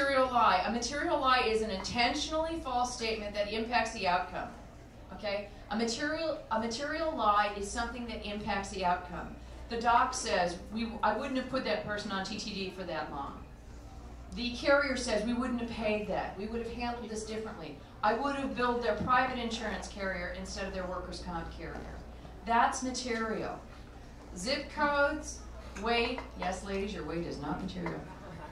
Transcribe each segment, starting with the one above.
material lie? A material lie is an intentionally false statement that impacts the outcome. Okay? A material a material lie is something that impacts the outcome. The doc says we I wouldn't have put that person on TTD for that long. The carrier says we wouldn't have paid that. We would have handled this differently. I would have billed their private insurance carrier instead of their workers' comp carrier. That's material. Zip codes, weight, yes, ladies, your weight is not material.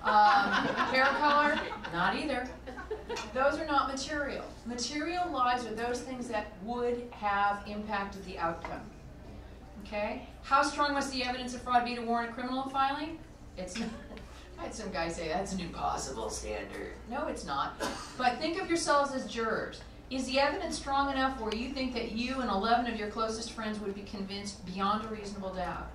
Um, hair color, not either. Those are not material. Material lies are those things that would have impacted the outcome. Okay? How strong must the evidence of fraud be to warrant a criminal filing? It's not. I had some guy say that's an impossible standard. No, it's not. But think of yourselves as jurors. Is the evidence strong enough where you think that you and 11 of your closest friends would be convinced beyond a reasonable doubt?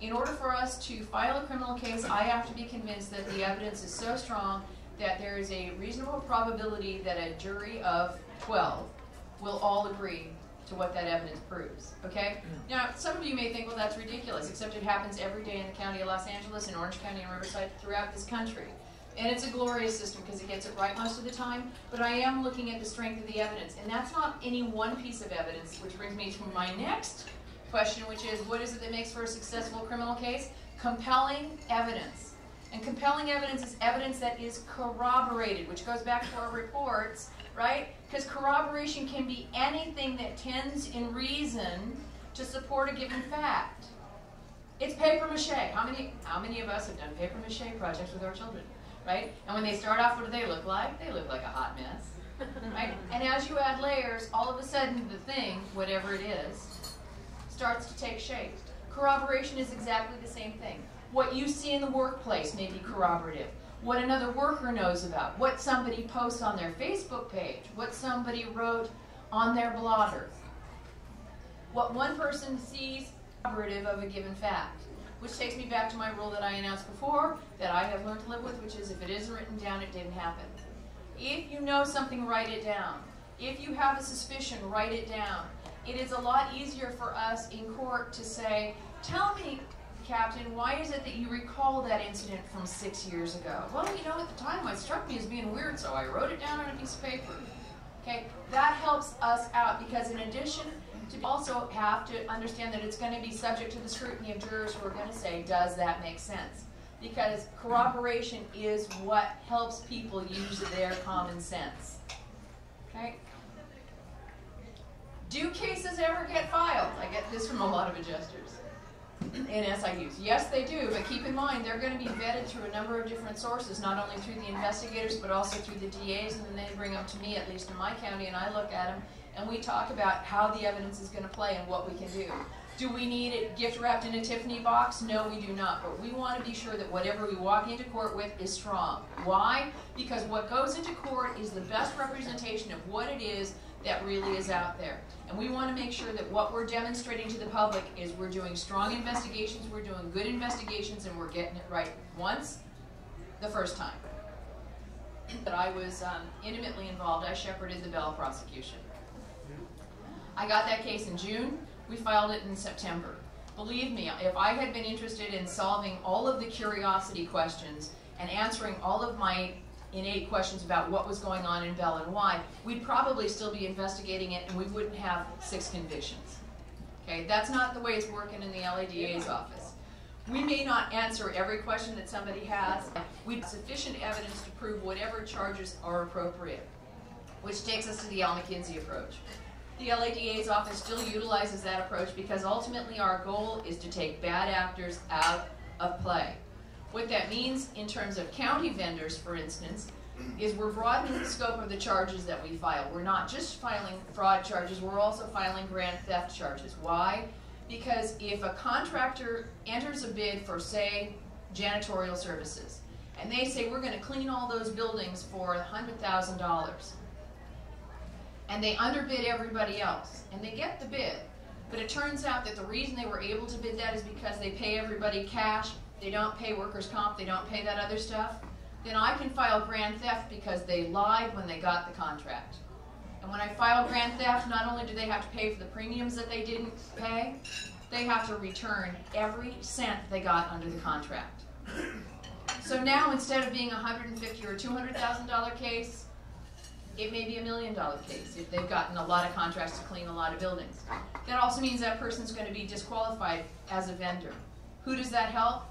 In order for us to file a criminal case, I have to be convinced that the evidence is so strong that there is a reasonable probability that a jury of 12 will all agree to what that evidence proves. Okay? Now, some of you may think, well, that's ridiculous, except it happens every day in the county of Los Angeles, in Orange County, and Riverside, throughout this country. And it's a glorious system because it gets it right most of the time, but I am looking at the strength of the evidence. And that's not any one piece of evidence, which brings me to my next question, which is what is it that makes for a successful criminal case? Compelling evidence. And compelling evidence is evidence that is corroborated, which goes back to our reports, right? Because corroboration can be anything that tends in reason to support a given fact. It's paper mache. How many, how many of us have done paper mache projects with our children, right? And when they start off, what do they look like? They look like a hot mess, right? And as you add layers, all of a sudden the thing, whatever it is, starts to take shape. Corroboration is exactly the same thing. What you see in the workplace may be corroborative. What another worker knows about, what somebody posts on their Facebook page, what somebody wrote on their blogger. What one person sees corroborative of a given fact. Which takes me back to my rule that I announced before, that I have learned to live with, which is if it isn't written down, it didn't happen. If you know something, write it down. If you have a suspicion, write it down. It is a lot easier for us in court to say, tell me, Captain, why is it that you recall that incident from six years ago? Well, you know, at the time it struck me as being weird, so I wrote it down on a piece of paper. Okay, that helps us out because in addition to also have to understand that it's going to be subject to the scrutiny of jurors who are going to say, does that make sense? Because corroboration is what helps people use their common sense. Okay? Do cases ever get filed? I get this from a lot of adjusters in SIUs. Yes, they do, but keep in mind they're going to be vetted through a number of different sources, not only through the investigators, but also through the DAs, and then they bring them to me, at least in my county, and I look at them, and we talk about how the evidence is going to play and what we can do. Do we need it gift wrapped in a Tiffany box? No, we do not. But we want to be sure that whatever we walk into court with is strong. Why? Because what goes into court is the best representation of what it is that really is out there. And we want to make sure that what we're demonstrating to the public is we're doing strong investigations, we're doing good investigations, and we're getting it right once, the first time. That I was um, intimately involved, I shepherded the Bell prosecution. I got that case in June. We filed it in September. Believe me, if I had been interested in solving all of the curiosity questions and answering all of my innate questions about what was going on in Bell and why, we'd probably still be investigating it and we wouldn't have six convictions. Okay, that's not the way it's working in the LADA's office. We may not answer every question that somebody has. We have sufficient evidence to prove whatever charges are appropriate, which takes us to the Al McKinsey approach. The LADA's office still utilizes that approach because ultimately our goal is to take bad actors out of play. What that means in terms of county vendors, for instance, is we're broadening the scope of the charges that we file. We're not just filing fraud charges, we're also filing grand theft charges. Why? Because if a contractor enters a bid for, say, janitorial services, and they say, we're going to clean all those buildings for $100,000, and they underbid everybody else, and they get the bid. But it turns out that the reason they were able to bid that is because they pay everybody cash, they don't pay workers' comp, they don't pay that other stuff. Then I can file grand theft because they lied when they got the contract. And when I file grand theft, not only do they have to pay for the premiums that they didn't pay, they have to return every cent they got under the contract. So now instead of being a hundred and fifty or two hundred thousand dollar case, it may be a million dollar case if they've gotten a lot of contracts to clean a lot of buildings. That also means that person's gonna be disqualified as a vendor. Who does that help?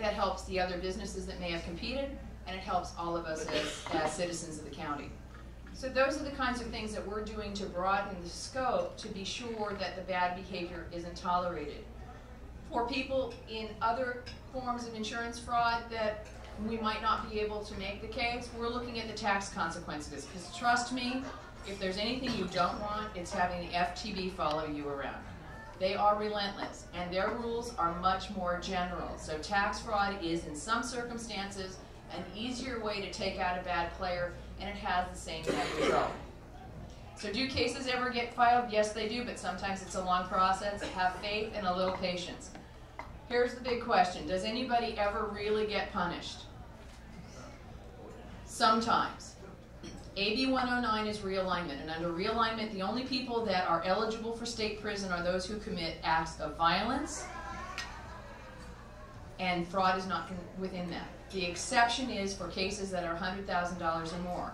That helps the other businesses that may have competed, and it helps all of us as, as citizens of the county. So those are the kinds of things that we're doing to broaden the scope to be sure that the bad behavior isn't tolerated. For people in other forms of insurance fraud that we might not be able to make the case, we're looking at the tax consequences. Because trust me, if there's anything you don't want, it's having the FTB follow you around. They are relentless, and their rules are much more general. So tax fraud is, in some circumstances, an easier way to take out a bad player, and it has the same net result. So do cases ever get filed? Yes, they do, but sometimes it's a long process. Have faith and a little patience. Here's the big question. Does anybody ever really get punished? Sometimes. AB 109 is realignment, and under realignment, the only people that are eligible for state prison are those who commit acts of violence, and fraud is not within that. The exception is for cases that are $100,000 or more.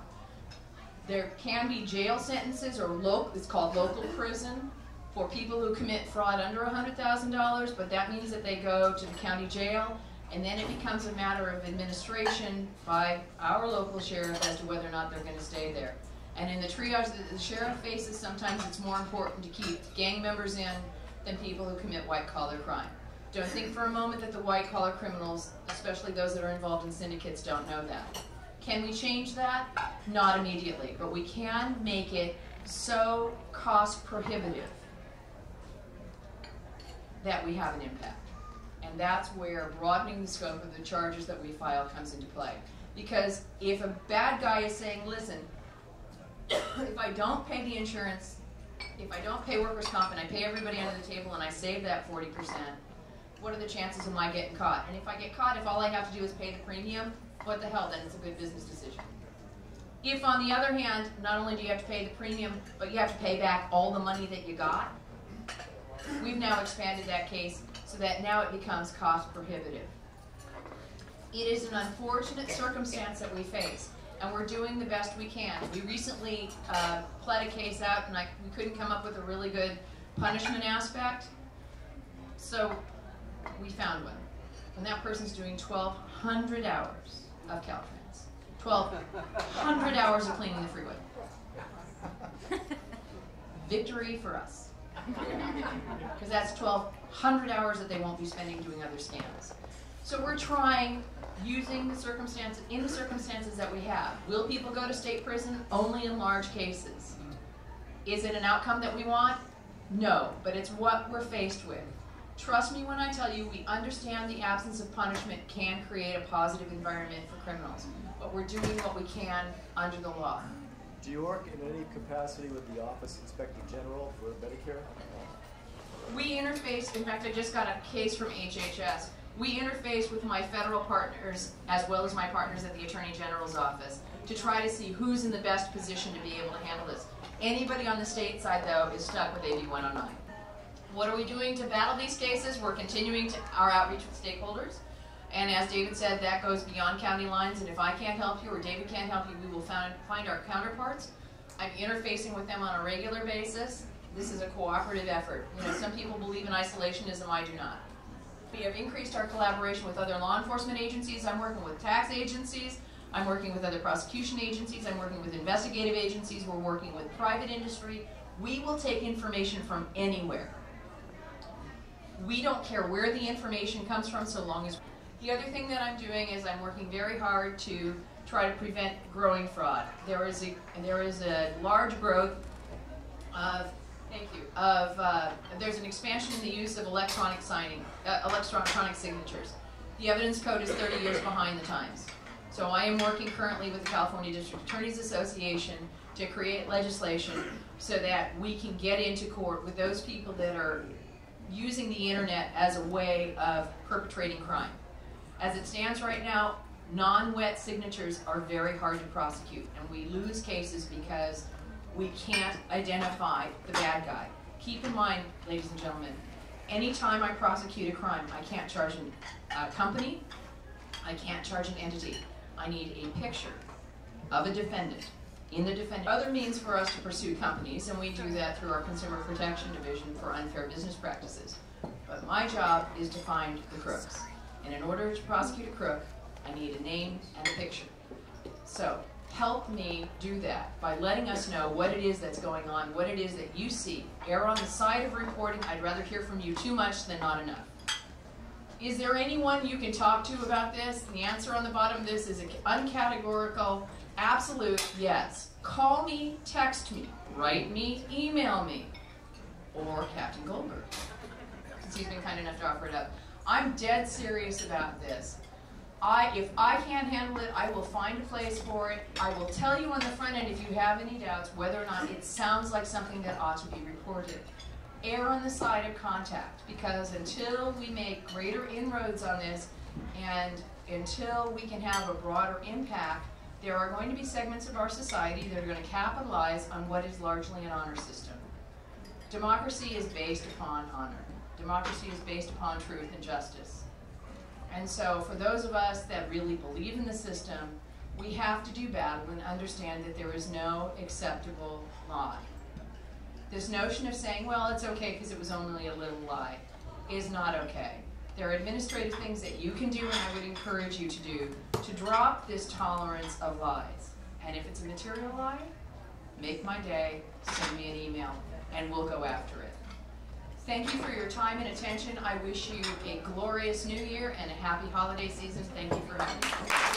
There can be jail sentences or local, it's called local prison for people who commit fraud under $100,000, but that means that they go to the county jail and then it becomes a matter of administration by our local sheriff as to whether or not they're going to stay there. And in the triage that the sheriff faces, sometimes it's more important to keep gang members in than people who commit white collar crime. Don't think for a moment that the white collar criminals, especially those that are involved in syndicates, don't know that. Can we change that? Not immediately, but we can make it so cost prohibitive that we have an impact. And that's where broadening the scope of the charges that we file comes into play. Because if a bad guy is saying, listen, if I don't pay the insurance, if I don't pay workers' comp and I pay everybody under the table and I save that 40%, what are the chances of my getting caught? And if I get caught, if all I have to do is pay the premium, what the hell, then it's a good business decision. If, on the other hand, not only do you have to pay the premium, but you have to pay back all the money that you got, we've now expanded that case so that now it becomes cost prohibitive. It is an unfortunate circumstance that we face, and we're doing the best we can. We recently uh, pled a case out, and I, we couldn't come up with a really good punishment aspect, so we found one. And that person's doing 1,200 hours of Caltrans. 1,200 hours of cleaning the freeway. Victory for us. Because that's 1,200 hours that they won't be spending doing other scams. So we're trying, using the circumstances, in the circumstances that we have. Will people go to state prison? Only in large cases. Is it an outcome that we want? No, but it's what we're faced with. Trust me when I tell you, we understand the absence of punishment can create a positive environment for criminals, but we're doing what we can under the law. Do you work in any capacity with the Office Inspector General for Medicare? We interface, in fact, I just got a case from HHS. We interface with my federal partners as well as my partners at the Attorney General's office to try to see who's in the best position to be able to handle this. Anybody on the state side, though, is stuck with AB 109. What are we doing to battle these cases? We're continuing our outreach with stakeholders. And as David said, that goes beyond county lines. And if I can't help you or David can't help you, we will find, find our counterparts. I'm interfacing with them on a regular basis. This is a cooperative effort. You know, some people believe in isolationism. I do not. We have increased our collaboration with other law enforcement agencies. I'm working with tax agencies. I'm working with other prosecution agencies. I'm working with investigative agencies. We're working with private industry. We will take information from anywhere. We don't care where the information comes from so long as... The other thing that I'm doing is I'm working very hard to try to prevent growing fraud. There is a, there is a large growth of, thank you, of, uh, there's an expansion in the use of electronic signing, uh, electronic signatures. The evidence code is 30 years behind the times. So I am working currently with the California District Attorneys Association to create legislation so that we can get into court with those people that are using the internet as a way of perpetrating crime. As it stands right now, non-wet signatures are very hard to prosecute, and we lose cases because we can't identify the bad guy. Keep in mind, ladies and gentlemen, anytime I prosecute a crime, I can't charge a uh, company, I can't charge an entity. I need a picture of a defendant in the defendant. Other means for us to pursue companies, and we do that through our Consumer Protection Division for unfair business practices. But my job is to find the crooks. And in order to prosecute a crook, I need a name and a picture. So help me do that by letting us know what it is that's going on, what it is that you see. Err on the side of reporting. I'd rather hear from you too much than not enough. Is there anyone you can talk to about this? The answer on the bottom of this is an uncategorical, absolute yes. Call me, text me, write me, email me, or Captain Goldberg, since he's been kind enough to offer it up. I'm dead serious about this. I, if I can't handle it, I will find a place for it. I will tell you on the front end if you have any doubts whether or not it sounds like something that ought to be reported. Err on the side of contact because until we make greater inroads on this and until we can have a broader impact, there are going to be segments of our society that are going to capitalize on what is largely an honor system. Democracy is based upon honor. Democracy is based upon truth and justice. And so for those of us that really believe in the system, we have to do battle and understand that there is no acceptable lie. This notion of saying, well, it's okay because it was only a little lie, is not okay. There are administrative things that you can do, and I would encourage you to do, to drop this tolerance of lies. And if it's a material lie, make my day, send me an email, and we'll go after it. Thank you for your time and attention. I wish you a glorious new year and a happy holiday season. Thank you for having me.